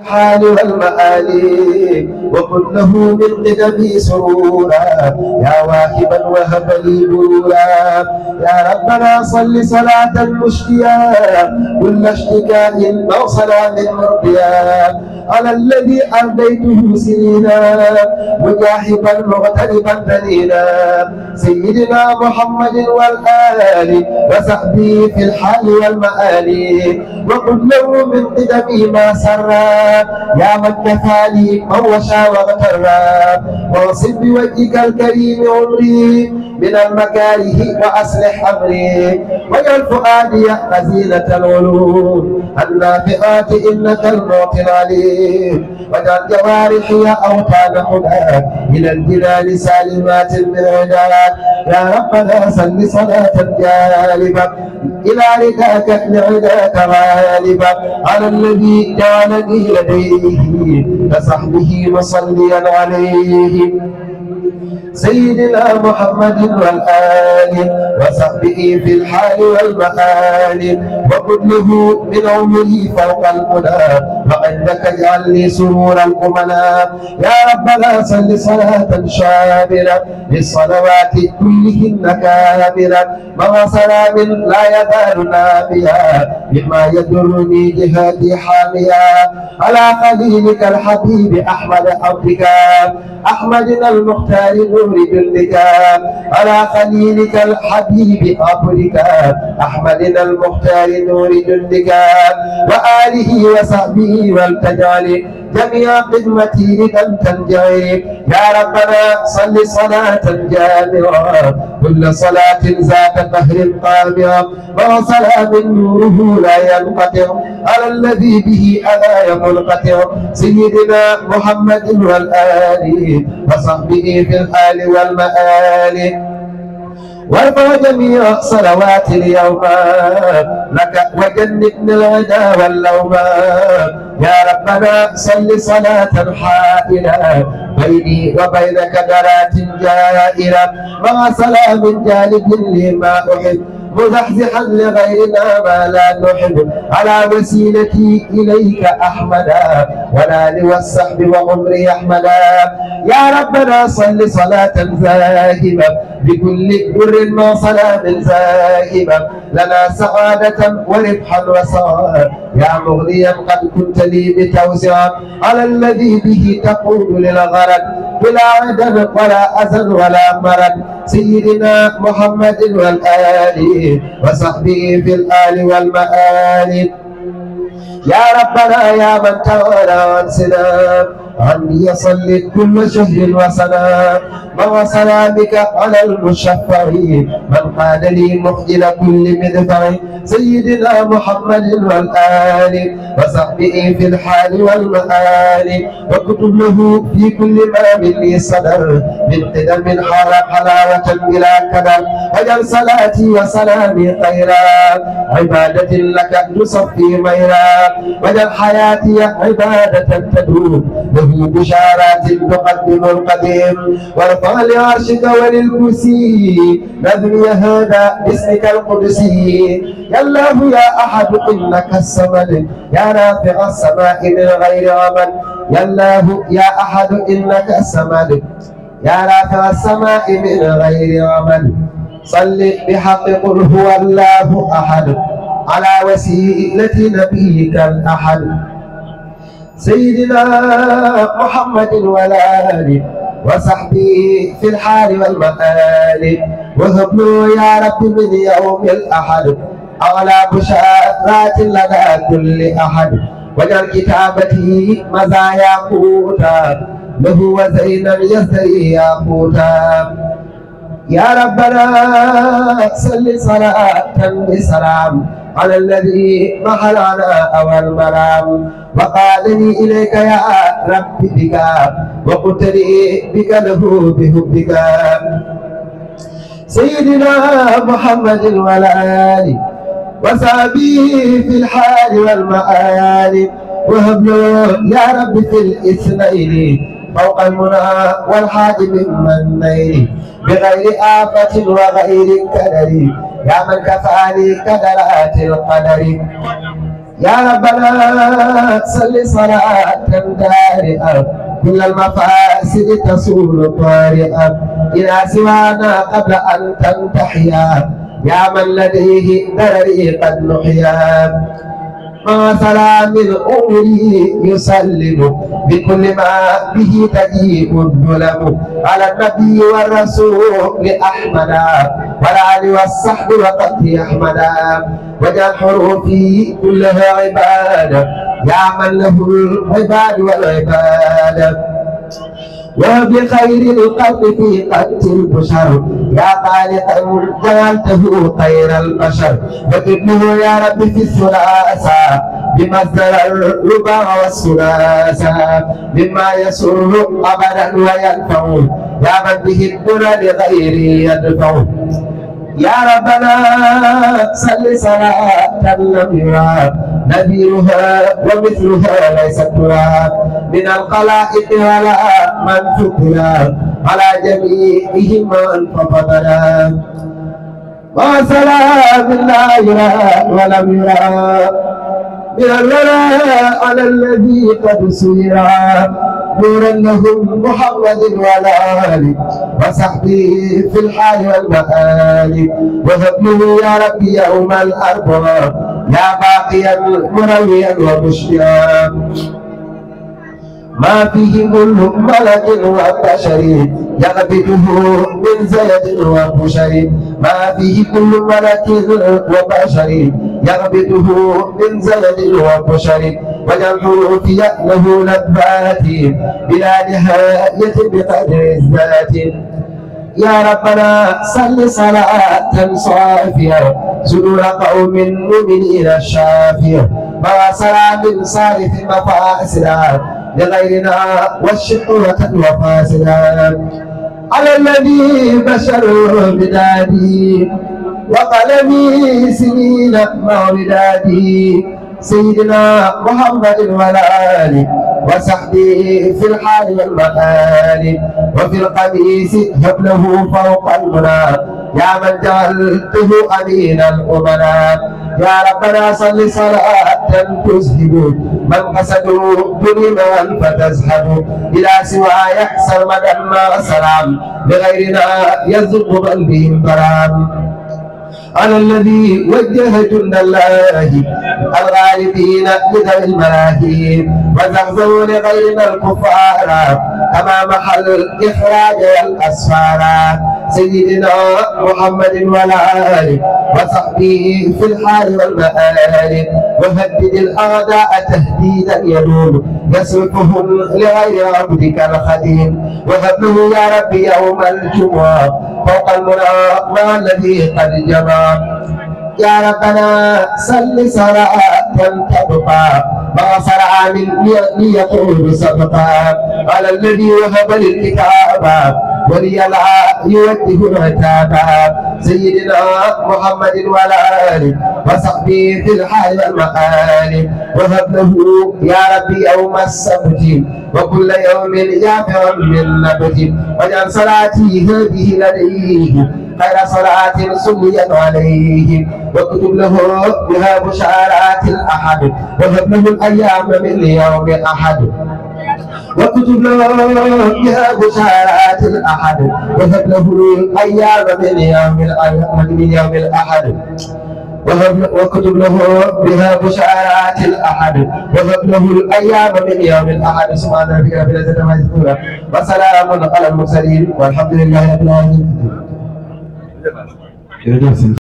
الحال والمآل وكن له من قدمي سرورا يا واهبا وهب لي برورا يا ربنا صل صلاة مشتيا كل اشتكاء موصلا من مرضيا على الذي أرديته سنينا مجاهبا مغتربا دليلا سيدنا محمد والآل وصحبه في الحال والمآل. وقل له من قدمي ما سرا يا من كفاني من وشى واغترا واصب بوجهك الكريم عمري من المكاره وأصلح أمري. واجعل فؤادي خزينة العلوم. النافعات إنك المعطي العليم. واجعل جوارحي اوطان هداك إلى الجنان سالمات من عداك يا ربنا صل صلاة جالبة إلى رداك لعداك غالبا على الذي جعلني لديه كصحبه مصليا عليه. سيدنا محمد والآل وصحبه في الحال والمآل وكله من عمره فوق المنى وعندك اجعل لي سرور الأمناء. يا ربنا صل صلاة شاملة للصلوات كلهن كاملة مع سلام لا يزال نافيا بما يدرني جهادي حاميا على خليلك الحبيب أحمد عبدك. أحمدنا المختار نور جلدك على خليلك الحبيب عبدك أحمدنا المختار نور جلدك وآله وصحبه والتجعل جميع خدمتي لمن تنجعي يا ربنا صل صلاة جامعة كل صلاة ذات قهر قامعة وسلام نوره لا ينقطع. على الذي به أذى منقطع سيدنا محمد والآل وصحبه في الآل والمآل. وارفع جميع صلوات اليوم. لك وجنبنا الغدا واللوم. يا ربنا صل صلاة حائلة بيني وبينك درات جائرة مع سلام جالب لما أحب. مزحزحا لغيرنا ما لا نحب. على وسيلتي إليك أحمدا. والآل والصحب وعمري أحمدا. يا ربنا صل صلاة زاهبة بكل ما سلام زاهبة لنا سعادة وربحا وسعادة يا مغنيا قد كنت لي بتوسعا على الذي به تقول للغرد بلا عدد ولا أذى ولا مرض. سيدنا محمد والآل وصحبه في الآل والمآل. يا ربنا يا من تولى عن سلام. عني يصلي كل شهر وسنة مع سلامك على المشفع من قال لي مخجل كل مدفع سيدنا محمد والآل وصحبه في الحال والمآل. وكتب له في كل ما مني صدر من قدم حلاوة بلا كدر وجل صلاتي وسلامي خيرا عبادة لك تصفي ميرا. وجل حياتي عبادة تدوم له بشارات تقدم القديم. وارفع لعرشك وللكرسي. نذري هذا باسمك القدسي. يا الله يا أحد إنك الصمد. يا رافع السماء من غير عمل يا الله يا أحد إنك الصمد. يا رافع السماء من غير عمل صل بحق قل هو الله أحد. على وسيلة نبيك الأحد. سيدنا محمد والآل وصحبه في الحال والمآل وهب له يا رب من يوم الأحد أعلى بشارات لدى كل أحد. وجل كتابته مزايا قوتا. له وزينا يزدري ياقوتا يا ربنا صل صلاة بسلام على الذي محلنا أول مرام وقالني إليك يا رب بك وقلت لي بك له بحبك. سيدنا محمد والآل وصحبه في الحال والمآل وهب له يا رب في الاثنين فوق المنى والحاج من نيل بغير آفة وغير كدر يا من كفاني كدرات القدر. يا ربنا صل صلاة دارئة. كل المفاسد تصول طارئة. إلى سوانا قبل أن تنتحيا. يا من لديه درري قد نحيا. ما سلام الأمري يسلم. بكل ما به تجيء الظلم. على النبي والرسول أحمدا. والآل والصحب وقد أحمدا. وجعل حروفي كلها عبادة. يا من له العباد والعبادة. وبخير الخلق في قد البشر. يا خالقا جعلته خير البشر. وابنه يا رب في الثلاثة. بمصدر الربا والثلاثة مما يسر ابدا وينفع. يا من به الدر لغيره يدفع. يا ربنا صل صلاة يرى نذيرها ومثلها ليس ترى من الخلائق ولا من فكرا على جميعهم من فضلا وسلام لا يرى ولم يرى. من الولاء على الذي قد سيرا نورا لهم محمد وعلى وصحبه في الحال والمآل. وهبله يا ربي يوم الأربعاء يا باقيا مرويا ومشيا ما فيه كل ملك وبشر يغبطه من زيد وبشر. ما فيه كل ملك وبشر يغبطه من زيد وبشر وجمعه في له لذات بلا نهاية بقدر الذات. يا ربنا صل صلاة صافية صدور قوم مؤمنين الشافية. مع سلام صارف مفاسدا لغيرنا والشقوة وفاسدا على الذي بشر بدادي وقلمي سنين مولدادي سيدنا محمد والآل وصحبه في الحال والمآل وفي القميص حبله فوق المنى. يا من جعلته أمين الأمناء. يا ربنا صل صلاة تذهب. من قصدوا ظلما فتذهب. إلى سواي سرمدا ما سلام. لغيرنا يذب من بهم على الذي وجه جند الله. الغالبين لذوي الملاهي وزغزوا لغيرنا الكفار كما محل الإخراج والأسفار سيدنا محمد والآل وصحبه في الحال والمآل. وهدد الأعداء تهديدا يدوم. يصرفهم لغير عبدك الخديم. وهبه يا رب يوم الجمعة فوق المنى الذي قد جمع. يا ربنا صل صلاة تبقى. ما صنع من ليقول صدقا على الذي وهب للكتاب. ولي لا يوجه العتابا سيدنا محمد وعلى آله وصحبه في الحال والمآل وهب له يا ربي يوم السبت وكل يوم يافع من نبت. واجعل صلاتي هذه لديه. خير صلاة صليت عليه. واكتب له بها بشارات الأحد. وهب له الأيام من يوم أحد. واكتب له بها بشارات الأحد. وهب له الأيام من يوم من يوم الأحد. واكتب له بها بشارات الأحد. وهب له الأيام من يوم الأحد. سبحان ربك رب العزة عما يصفون. وسلام على المرسلين والحمد لله رب العالمين.